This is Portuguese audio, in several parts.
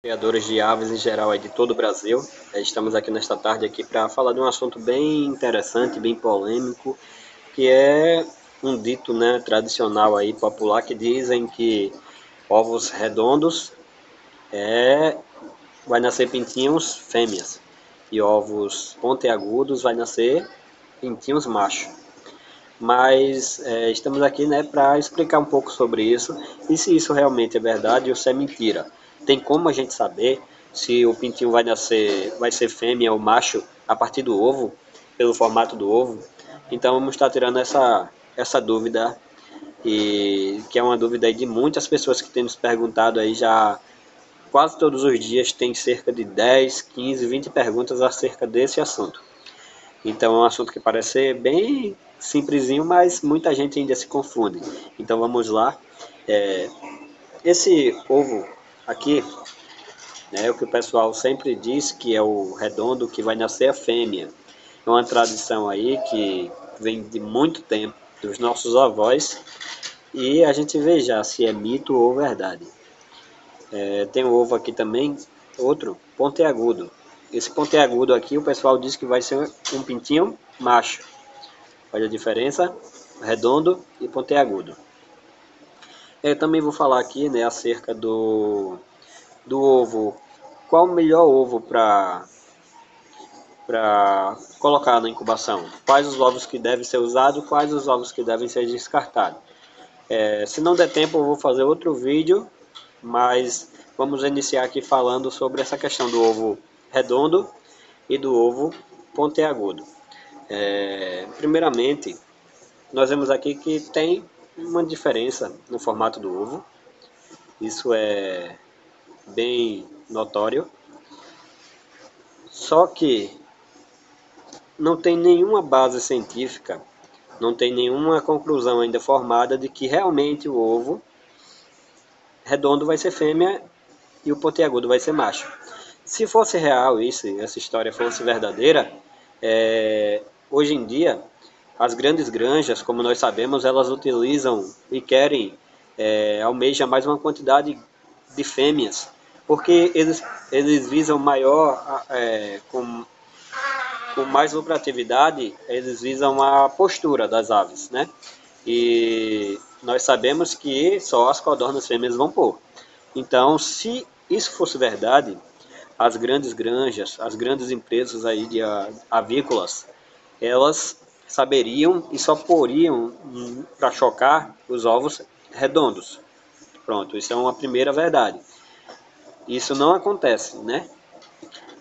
criadores de aves em geral de todo o Brasil. É, estamos aqui nesta tarde aqui para falar de um assunto bem interessante, bem polêmico, que é um dito né, tradicional aí popular que dizem que ovos redondos é, vai nascer pintinhos fêmeas e ovos pontiagudos vai nascer pintinhos machos. Mas é, estamos aqui né, para explicar um pouco sobre isso e se isso realmente é verdade ou se é mentira. Tem como a gente saber se o pintinho vai nascer, vai ser fêmea ou macho a partir do ovo, pelo formato do ovo? Então vamos estar tirando essa, essa dúvida e que é uma dúvida de muitas pessoas que têm nos perguntado aí já quase todos os dias tem cerca de 10, 15, 20 perguntas acerca desse assunto. Então é um assunto que parece ser bem simplesinho, mas muita gente ainda se confunde. Então vamos lá. É, esse ovo Aqui, né, o que o pessoal sempre diz que é o redondo que vai nascer a fêmea. É uma tradição aí que vem de muito tempo, dos nossos avós, e a gente vê já se é mito ou verdade. É, tem um ovo aqui também, outro, pontiagudo. Esse pontiagudo aqui o pessoal diz que vai ser um pintinho macho. Olha a diferença, redondo e pontiagudo. Eu também vou falar aqui né, acerca do, do ovo. Qual o melhor ovo para para colocar na incubação? Quais os ovos que devem ser usados, quais os ovos que devem ser descartados? É, se não der tempo, eu vou fazer outro vídeo, mas vamos iniciar aqui falando sobre essa questão do ovo redondo e do ovo pontiagudo. É, primeiramente, nós vemos aqui que tem uma diferença no formato do ovo. Isso é bem notório. Só que não tem nenhuma base científica, não tem nenhuma conclusão ainda formada de que realmente o ovo redondo vai ser fêmea e o pontiagudo vai ser macho. Se fosse real isso, essa história fosse verdadeira, é, hoje em dia as grandes granjas, como nós sabemos, elas utilizam e querem, é, almeja mais uma quantidade de fêmeas, porque eles, eles visam maior, é, com, com mais lucratividade, eles visam a postura das aves, né? E nós sabemos que só as codornas fêmeas vão pôr. Então, se isso fosse verdade, as grandes granjas, as grandes empresas aí de avícolas, elas saberiam e só poriam para chocar os ovos redondos. Pronto, isso é uma primeira verdade. Isso não acontece, né?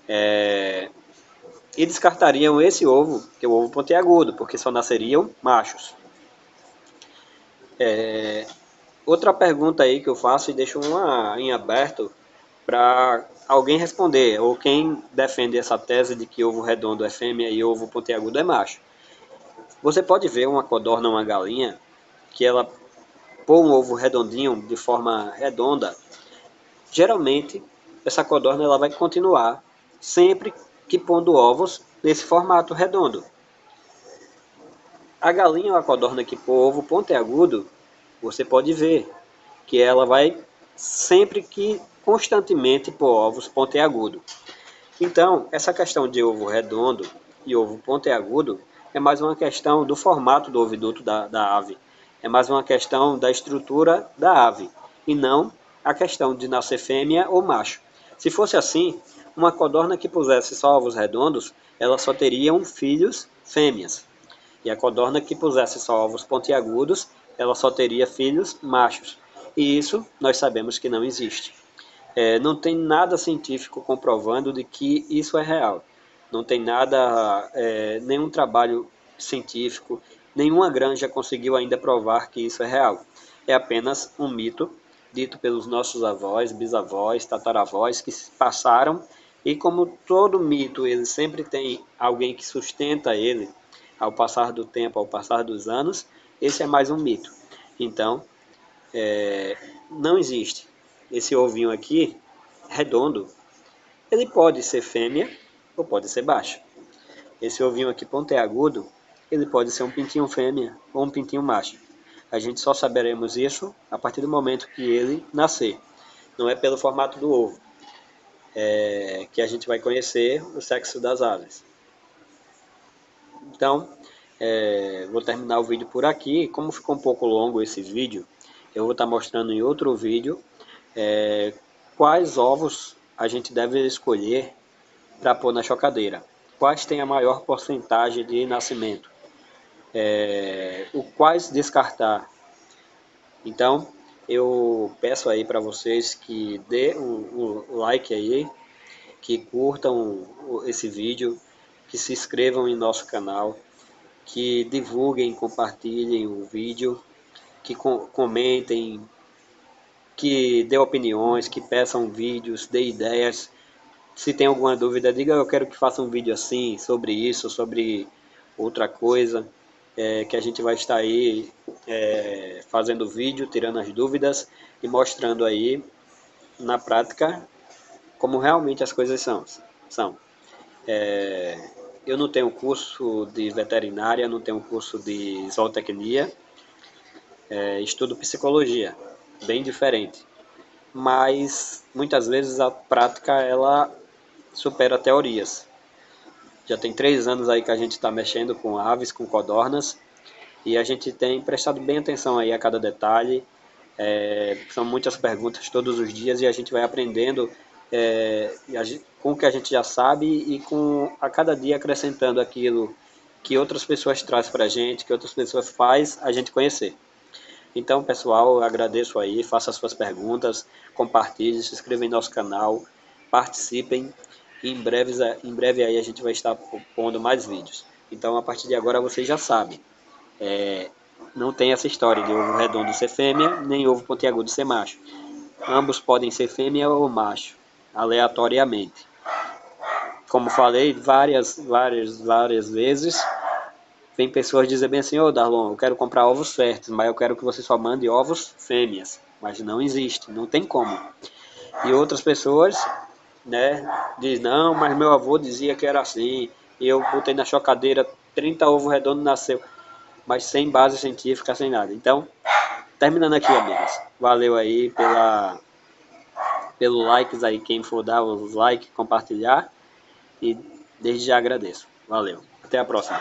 É... E descartariam esse ovo, que é o ovo pontiagudo, porque só nasceriam machos. É... Outra pergunta aí que eu faço e deixo uma em aberto para alguém responder, ou quem defende essa tese de que ovo redondo é fêmea e ovo pontiagudo é macho. Você pode ver uma codorna, uma galinha, que ela põe um ovo redondinho, de forma redonda. Geralmente, essa codorna ela vai continuar sempre que pondo ovos nesse formato redondo. A galinha ou a codorna que põe ovo pontiagudo, você pode ver que ela vai sempre que constantemente pôr ovos pontiagudo. Então, essa questão de ovo redondo e ovo pontiagudo é mais uma questão do formato do oviduto da, da ave. É mais uma questão da estrutura da ave, e não a questão de nascer fêmea ou macho. Se fosse assim, uma codorna que pusesse só ovos redondos, ela só teria filhos fêmeas. E a codorna que pusesse só ovos pontiagudos, ela só teria filhos machos. E isso nós sabemos que não existe. É, não tem nada científico comprovando de que isso é real não tem nada, é, nenhum trabalho científico, nenhuma granja conseguiu ainda provar que isso é real. É apenas um mito dito pelos nossos avós, bisavós, tataravós que passaram e como todo mito, ele sempre tem alguém que sustenta ele ao passar do tempo, ao passar dos anos, esse é mais um mito. Então, é, não existe. Esse ovinho aqui, redondo, ele pode ser fêmea ou pode ser baixo. Esse ovinho aqui pontiagudo, ele pode ser um pintinho fêmea ou um pintinho macho. A gente só saberemos isso a partir do momento que ele nascer. Não é pelo formato do ovo. é, que a gente vai conhecer o sexo das aves. Então, é, vou terminar o vídeo por aqui. Como ficou um pouco longo esse vídeo, eu vou estar mostrando em outro vídeo é, quais ovos a gente deve escolher para pôr na chocadeira. Quais têm a maior porcentagem de nascimento. É, o quais descartar. Então, eu peço aí para vocês que dê um, um like aí, que curtam esse vídeo, que se inscrevam em nosso canal, que divulguem, compartilhem o vídeo, que comentem, que dê opiniões, que peçam vídeos, dê ideias. Se tem alguma dúvida, diga eu quero que faça um vídeo assim, sobre isso, sobre outra coisa, é, que a gente vai estar aí é, fazendo vídeo, tirando as dúvidas e mostrando aí na prática como realmente as coisas são. são. É, eu não tenho curso de veterinária, não tenho curso de zootecnia, é, estudo psicologia, bem diferente. Mas muitas vezes a prática ela supera teorias. Já tem três anos aí que a gente está mexendo com aves, com codornas, e a gente tem prestado bem atenção aí a cada detalhe. É, são muitas perguntas todos os dias e a gente vai aprendendo é, com o que a gente já sabe e com a cada dia acrescentando aquilo que outras pessoas trazem para a gente, que outras pessoas faz a gente conhecer. Então, pessoal, agradeço aí, faça as suas perguntas, compartilhe, se inscreva em nosso canal, participem em breve, em breve aí a gente vai estar pondo mais vídeos. Então, a partir de agora vocês já sabem, é, não tem essa história de ovo redondo ser fêmea, nem ovo pontiagudo ser macho. Ambos podem ser fêmea ou macho aleatoriamente. Como falei várias, várias, várias vezes, vem pessoas dizer bem assim, ô oh, Darlon, eu quero comprar ovos certos, mas eu quero que você só mande ovos fêmeas. Mas não existe, não tem como. E outras pessoas, né, diz não, mas meu avô dizia que era assim, e eu botei na chocadeira 30 ovos redondos nasceu, mas sem base científica, sem nada. Então, terminando aqui, amigos. Valeu aí pela pelo likes aí, quem for dar os likes, compartilhar. E desde já agradeço. Valeu. Até a próxima.